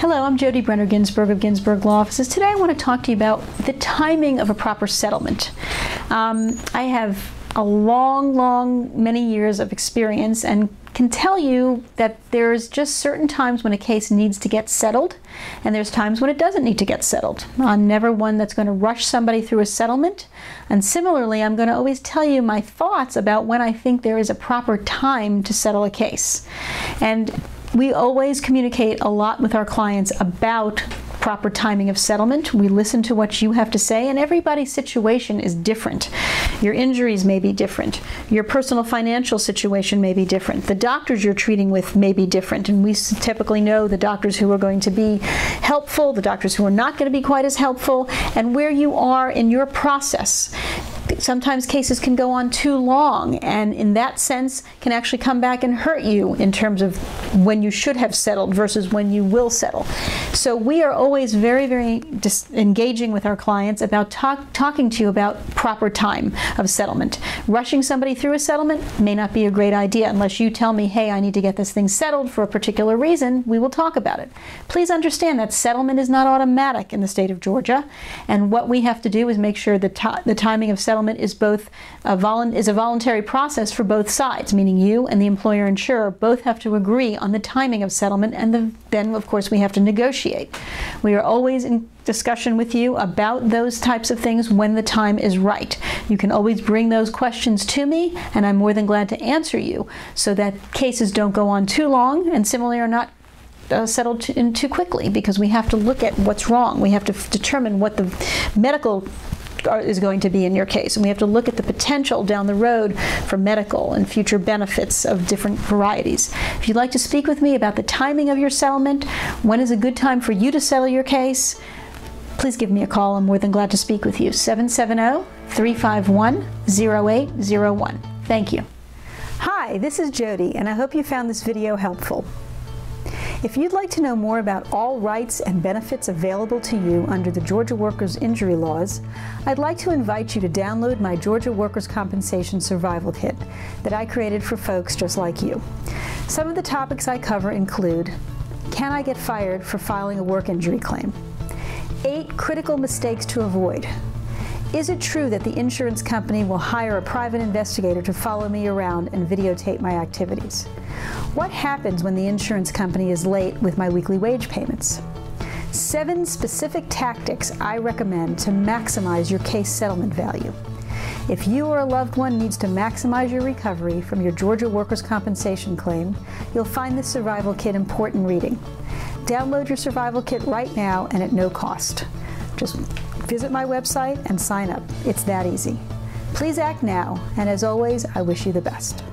Hello, I'm Jodi Brenner Ginsberg of Ginsberg Law Offices. Today I want to talk to you about the timing of a proper settlement. Um, I have a long, long, many years of experience and can tell you that there's just certain times when a case needs to get settled and there's times when it doesn't need to get settled. I'm never one that's going to rush somebody through a settlement. And similarly, I'm going to always tell you my thoughts about when I think there is a proper time to settle a case. And we always communicate a lot with our clients about proper timing of settlement. We listen to what you have to say, and everybody's situation is different. Your injuries may be different. Your personal financial situation may be different. The doctors you're treating with may be different, and we typically know the doctors who are going to be helpful, the doctors who are not going to be quite as helpful, and where you are in your process sometimes cases can go on too long and in that sense can actually come back and hurt you in terms of when you should have settled versus when you will settle. So we are always very, very engaging with our clients about talk, talking to you about proper time of settlement. Rushing somebody through a settlement may not be a great idea unless you tell me, hey, I need to get this thing settled for a particular reason, we will talk about it. Please understand that settlement is not automatic in the state of Georgia and what we have to do is make sure the, the timing of settlement settlement is both a is a voluntary process for both sides, meaning you and the employer insurer both have to agree on the timing of settlement, and the, then, of course, we have to negotiate. We are always in discussion with you about those types of things when the time is right. You can always bring those questions to me, and I'm more than glad to answer you so that cases don't go on too long and similarly are not uh, settled in too quickly because we have to look at what's wrong. We have to determine what the medical is going to be in your case. And we have to look at the potential down the road for medical and future benefits of different varieties. If you'd like to speak with me about the timing of your settlement, when is a good time for you to settle your case, please give me a call. I'm more than glad to speak with you. 770 351 0801. Thank you. Hi, this is Jodi, and I hope you found this video helpful. If you'd like to know more about all rights and benefits available to you under the Georgia Workers' Injury Laws, I'd like to invite you to download my Georgia Workers' Compensation Survival Kit that I created for folks just like you. Some of the topics I cover include Can I get fired for filing a work injury claim? Eight critical mistakes to avoid. Is it true that the insurance company will hire a private investigator to follow me around and videotape my activities? What happens when the insurance company is late with my weekly wage payments? Seven specific tactics I recommend to maximize your case settlement value. If you or a loved one needs to maximize your recovery from your Georgia workers' compensation claim, you'll find this survival kit important reading. Download your survival kit right now and at no cost. Just visit my website and sign up. It's that easy. Please act now, and as always, I wish you the best.